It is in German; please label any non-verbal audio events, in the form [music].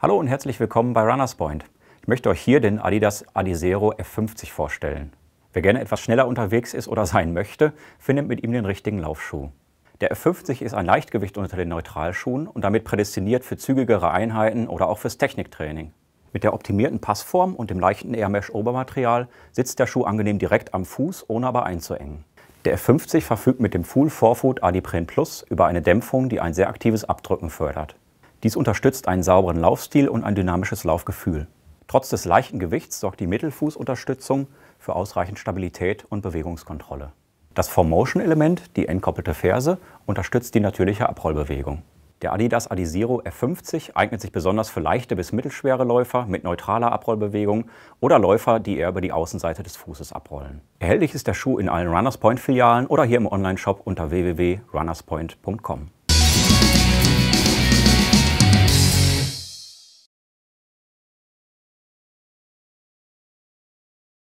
Hallo und herzlich willkommen bei Runners Point. Ich möchte euch hier den Adidas Adizero F50 vorstellen. Wer gerne etwas schneller unterwegs ist oder [laughs] sein möchte, findet mit ihm den richtigen Laufschuh. Der F50 ist ein Leichtgewicht unter den Neutralschuhen und damit prädestiniert für zügigere Einheiten oder auch fürs Techniktraining. Mit der optimierten Passform und dem leichten Air Mesh Obermaterial sitzt der Schuh angenehm direkt am Fuß, ohne aber einzuengen. Der F50 verfügt mit dem Full Forefoot Adipren Plus über eine Dämpfung, die ein sehr aktives Abdrücken fördert. Dies unterstützt einen sauberen Laufstil und ein dynamisches Laufgefühl. Trotz des leichten Gewichts sorgt die Mittelfußunterstützung für ausreichend Stabilität und Bewegungskontrolle. Das 4Motion-Element, die entkoppelte Ferse, unterstützt die natürliche Abrollbewegung. Der Adidas Adizero F50 eignet sich besonders für leichte bis mittelschwere Läufer mit neutraler Abrollbewegung oder Läufer, die eher über die Außenseite des Fußes abrollen. Erhältlich ist der Schuh in allen Runners Point Filialen oder hier im Onlineshop unter www.runnerspoint.com.